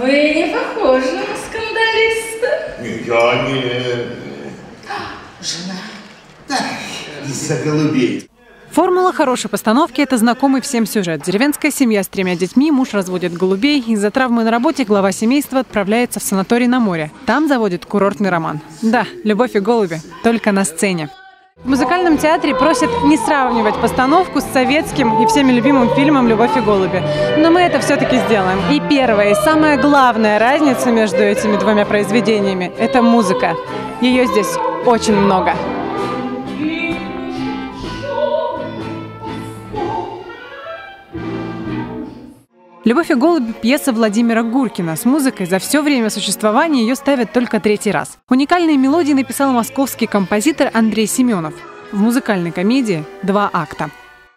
Вы не похожи на скандалиста. Я не... Жена. Из-за голубей. Формула хорошей постановки – это знакомый всем сюжет. Деревенская семья с тремя детьми, муж разводит голубей. Из-за травмы на работе глава семейства отправляется в санаторий на море. Там заводит курортный роман. Да, «Любовь и голуби», только на сцене. В музыкальном театре просят не сравнивать постановку с советским и всеми любимым фильмом «Любовь и голуби». Но мы это все-таки сделаем. И первая, и самая главная разница между этими двумя произведениями – это музыка. Ее здесь очень много. «Любовь и голуби» – пьеса Владимира Гуркина. С музыкой за все время существования ее ставят только третий раз. Уникальные мелодии написал московский композитор Андрей Семенов. В музыкальной комедии два акта.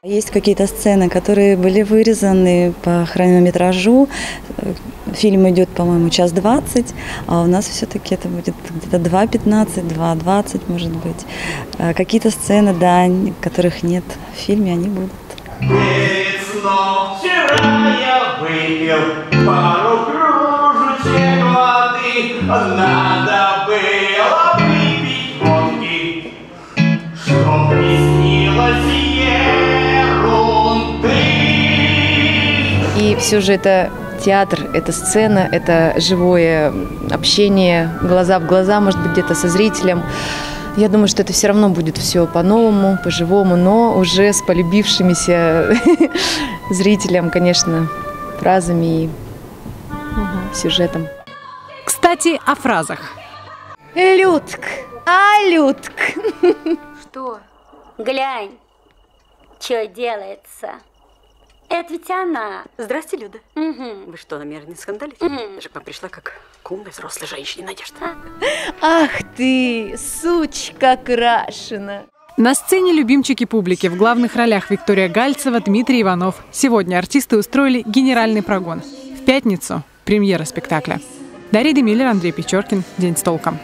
Есть какие-то сцены, которые были вырезаны по хронометражу. Фильм идет, по-моему, час двадцать, а у нас все-таки это будет где-то 2.15, 2.20, может быть. А Какие-то сцены, да, которых нет в фильме, они будут. Сном вчера я выпил пару кружечек воды. Надо было выпить водки, чтоб не снилось ерунды. И все же это театр, это сцена, это живое общение, глаза в глаза, может быть, где-то со зрителем. Я думаю, что это все равно будет все по-новому, по-живому, но уже с полюбившимися зрителям, конечно, фразами и сюжетом. Кстати, о фразах. Людк, а Людк. Что? Глянь, что делается. Это ведь она. Здрасте, Люда. Мгм. Вы что, намеренно скандалите? Мгм. Даже к вам пришла как к умной взрослой женщине, Надежда. Ах ты, сучка крашена. На сцене любимчики публики. В главных ролях Виктория Гальцева, Дмитрий Иванов. Сегодня артисты устроили генеральный прогон. В пятницу – премьера спектакля. Дарья Демиллер, Андрей Печоркин. День с толком.